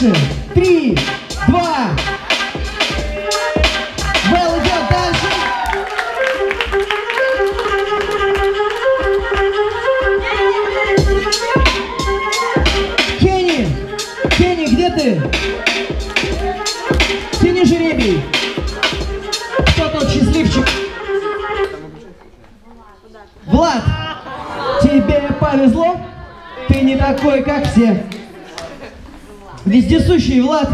дальше. Три, два. Вэл идет дальше. Кенни! Кенни, где ты? Тяни жеребий. Кто тот счастливчик? Влад, тебе повезло. Ты не такой, как все. Вездесущий Влад